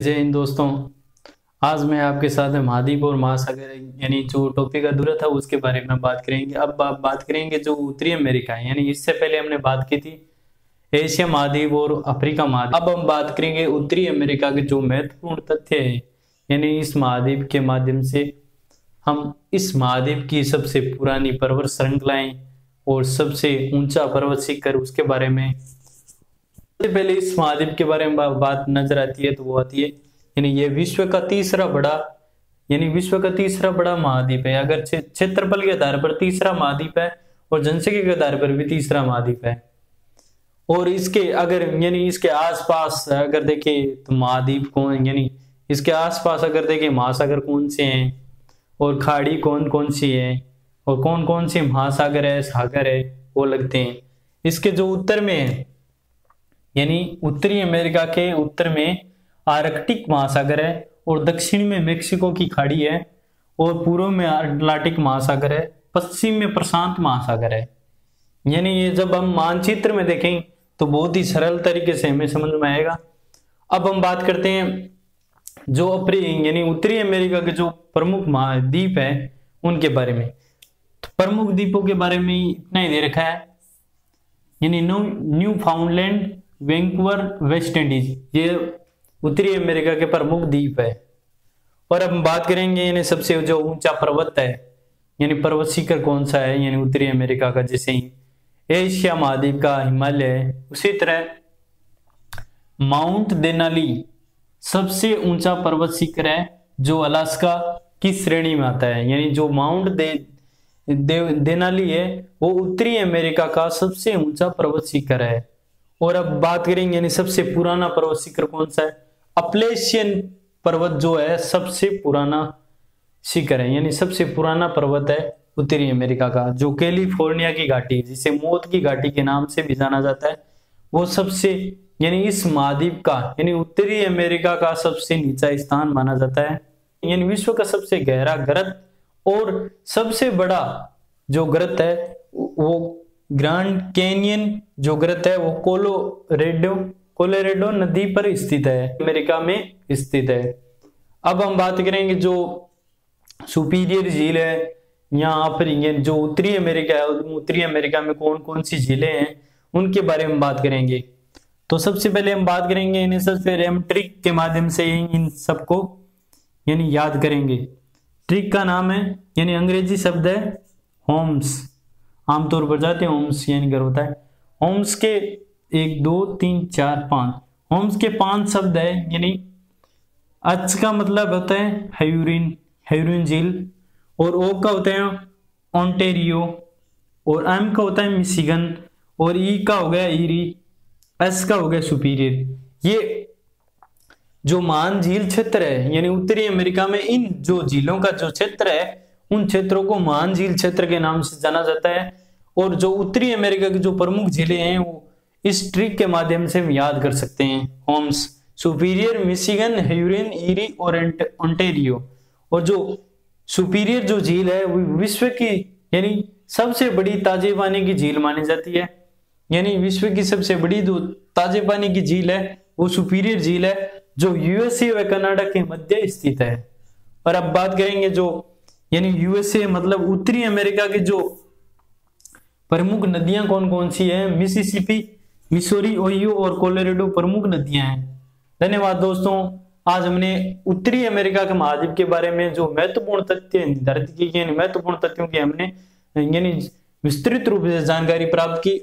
जय हिंद दोस्तों। आज मैं आपके साथ महाद्वीप और महासागर, यानी जो टॉपिक अधूरा था, उसके बारे में बात करेंगे। अब आप बात करेंगे जो उत्तरी अमेरिका है, यानी इससे पहले हमने बात की थी, एशिया महाद्वीप और अफ्रीका महाद्वीप। अब हम बात करेंगे उत्तरी अमेरिका के जो महत्वपूर्ण तथ्य है, यानी इस महाद्वीप के माध्यम से हम इस महाद्वीप की सबसे पुरानी पर्वत श्रृंखलाएँ और सबसे ऊँचा पर्वत शिखर उसके बारे में सबसे पहले इस महाद्वीप के बारे में बात नज़र आती है तो वो आती है, यानी ये विश्व का तीसरा बड़ा यानी विश्व का तीसरा बड़ा महाद्वीप है। अगर क्षेत्रफल के आधार पर तीसरा महाद्वीप है और जनसंख्या के आधार पर भी तीसरा महाद्वीप है। और इसके अगर यानी इसके आसपास अगर देखे तो महाद्वीप कौन यानी इसके आसपास अगर देखे महासागर कौन से हैं और खाड़ी कौन कौन सी है और कौन कौन से महासागर है, सागर है, वो लगते हैं। इसके जो उत्तर में है यानी उत्तरी अमेरिका के उत्तर में आर्कटिक महासागर है और दक्षिण में मेक्सिको की खाड़ी है और पूर्व में अटलांटिक महासागर है, पश्चिम में प्रशांत महासागर है। यानी ये जब हम मानचित्र में देखें तो बहुत ही सरल तरीके से हमें समझ में आएगा। अब हम बात करते हैं जो अपरी, यानी उत्तरी अमेरिका के जो प्रमुख महाद्वीप है, उनके बारे में। तो प्रमुख द्वीपों के बारे में इतना ही दे रखा है। यानी Newfoundland Vancouver West Indies ये उत्तरी अमेरिका के प्रमुख द्वीप है। और अब हम बात करेंगे यानी सबसे जो ऊँचा पर्वत है यानी पर्वत शिखर कौन सा है यानी उत्तरी अमेरिका का जैसे ही एशिया महाद्वीप का हिमालय उसी तरह माउंट देनाली सबसे ऊँचा पर्वत शिखर है जो अलास्का की श्रेणी में आता है। यानी जो माउंट दे, दे देनाली है वो उत्तरी अमेरिका का सबसे ऊँचा पर्वत शिखर है। और अब बात करेंगे, यानी सबसे पुराना पर्वत शिखर कौन सा है? अपलेशियन पर्वत जो है, सबसे पुराना शिखर है, यानी सबसे पुराना पर्वत है उत्तरी अमेरिका का, जो कैलिफ़ोर्निया की घाटी जिसे मौत की घाटी के नाम से भी जाना जाता है। वो सबसे, यानी इस महाद्वीप का, यानी उत्तरी अमेरिका का सबसे नीचा स्थान माना जाता है। यानी विश्व का सबसे गहरा ग्रत और सबसे बड़ा जो ग्रत है, वो ग्रांड कैनियन जो ग्रत है, वो कोलोरेडो कोलोरेडो नदी पर स्थित है, अमेरिका में स्थित है। अब हम बात करेंगे जो सुपीरियर झील है, यहाँ पर ये जो उत्तरी अमेरिका है, उत्तरी अमेरिका में कौन कौन सी झीलें हैं, उनके बारे में बात करेंगे। तो सबसे पहले हम बात करेंगे इन्हें सबसे पहले हम ट्रिक के माध्यम से इन सबको, यानी याद करेंगे। ट्रिक का नाम है, यानी अंग्रेज़ी शब्द है होम्स आमतौर पर जाते हैं होम्स यानी घर होता है। ओम्स के एक, दो, तीन, चार, पाँच। होम्स के पाँच शब्द है, यानी अच का मतलब होता है हेयूरिन हेयूरिन झील, और ओ का होता है ऑन्टेरियो और एम का होता है मिशिगन, और ई का हो गया ईरी, एस का हो गया सुपीरियर। ये जो मान झील क्षेत्र है, यानी उत्तरी अमेरिका में इन जो झीलों का जो क्षेत्र है उन क्षेत्रों को महान झील क्षेत्र के नाम से जाना जाता है। और जो उत्तरी अमेरिका की जो प्रमुख झीलें हैं, वो इस ट्रिक के माध्यम से हम याद कर सकते हैं। Homes, Superior Michigan, Huron Erie और ओंटेरियो। और जो सुपीरियर जो झील है, वो विश्व की, यानी सबसे बड़ी ताजे पानी की झील मानी जाती है। यानी विश्व की सबसे बड़ी जो ताजे पानी की झील है, वो सुपीरियर झील है, जो यूएसए व कनाडा के मध्य स्थित है। और अब बात करेंगे जो यानी यूएसए मतलब उत्तरी अमेरिका के जो प्रमुख नदियाँ कौन कौन सी है? मिसिसिपी मिसोरी ओयो और कोलोरेडो प्रमुख नदियाँ हैं। धन्यवाद दोस्तों। आज हमने उत्तरी अमेरिका के महाद्वीप के बारे में जो महत्वपूर्ण तथ्य निर्धारित किए महत्वपूर्ण तथ्यों की हमने, यानी विस्तृत रूप से जानकारी प्राप्त की।